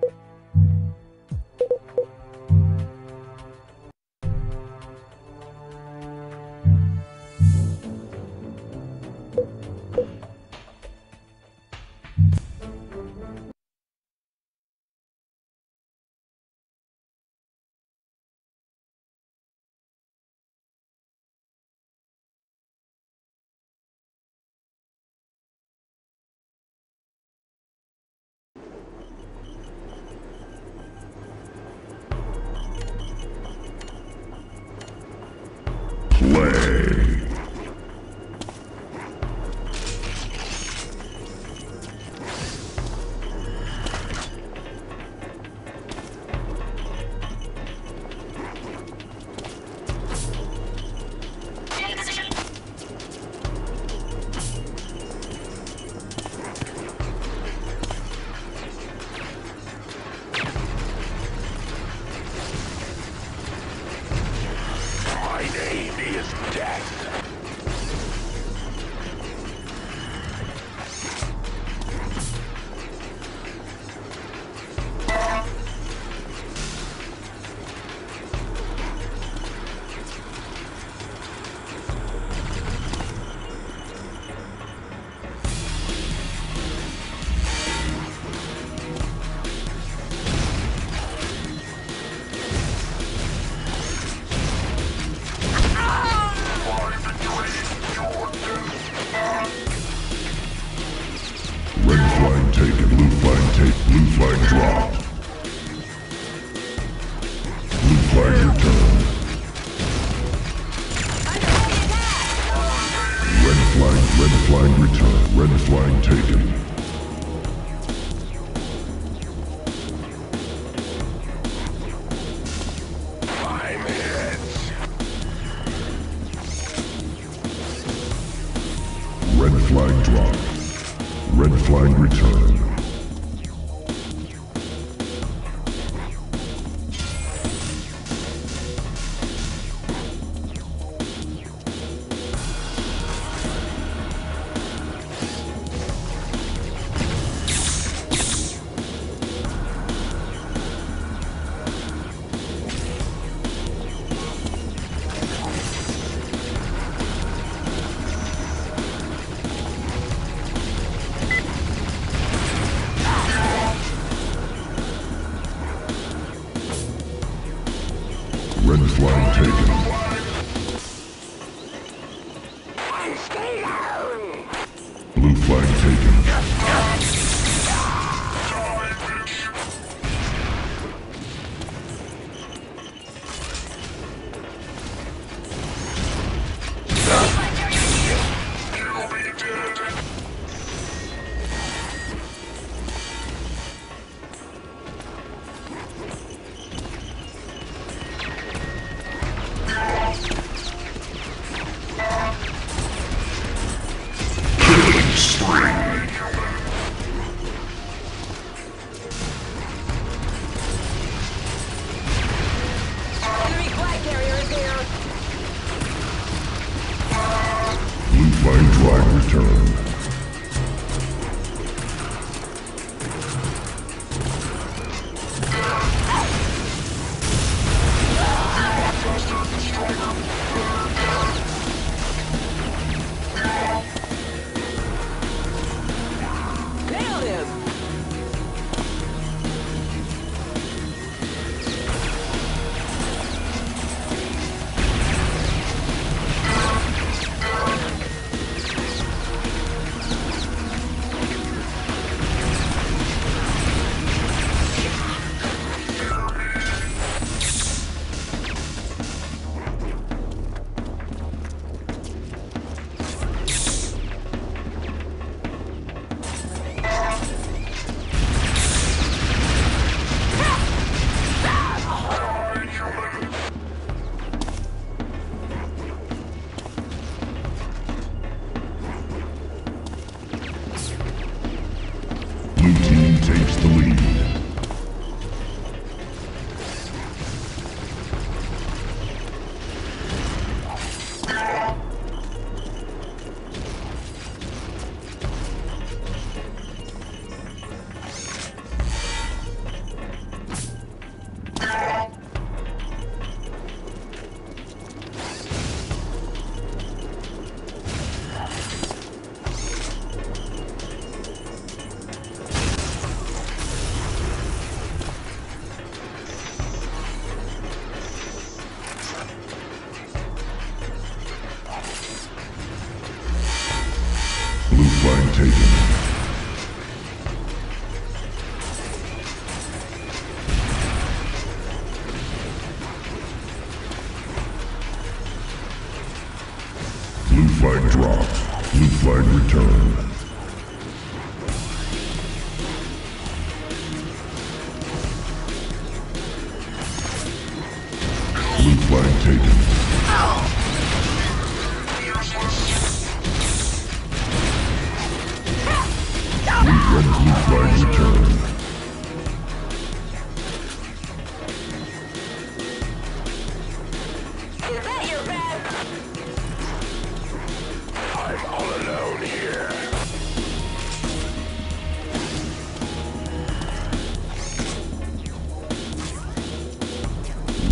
Play. Dropped. Blue flag returned. Red flag, red flag returned, red flag taken. Red flag dropped. Red flag returned. Blue flag taken.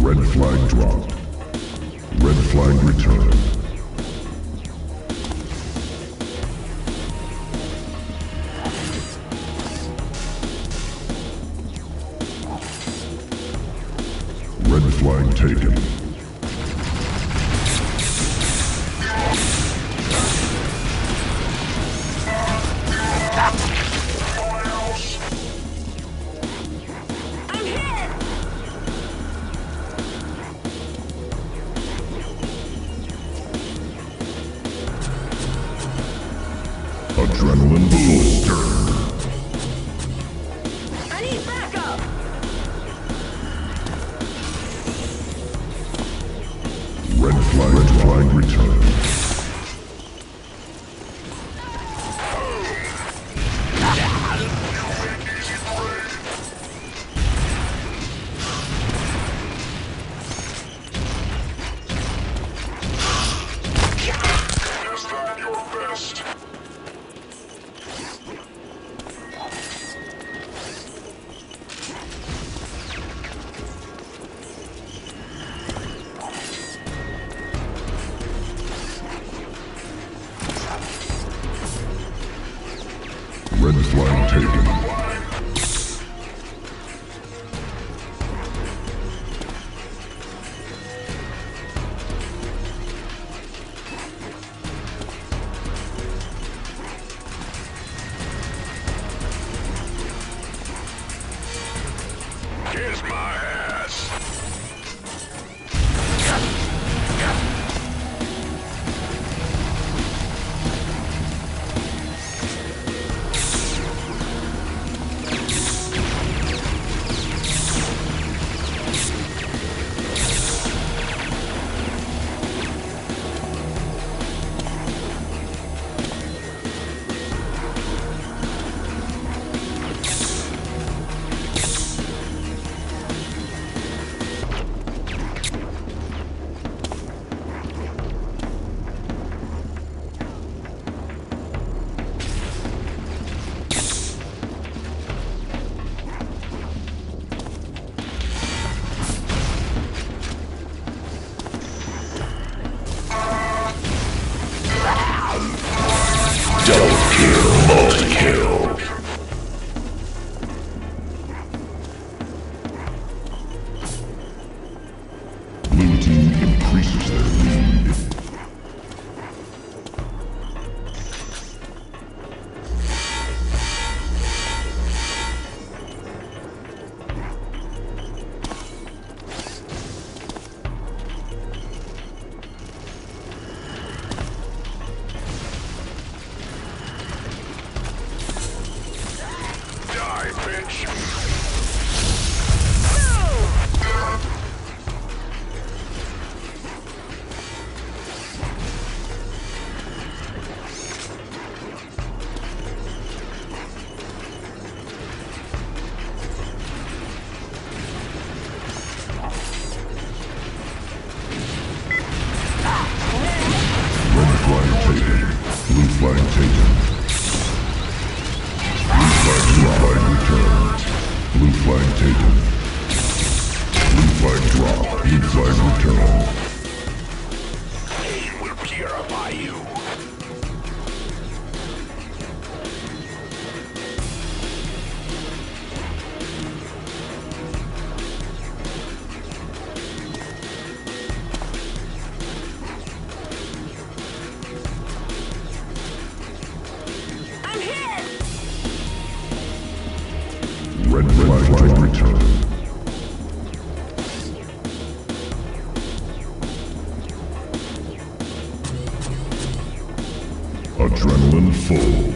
Red flag dropped. Red flag returned. Red flag taken. Kiss my Dope. by you. adrenaline full.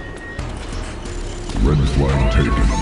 Red flag taken.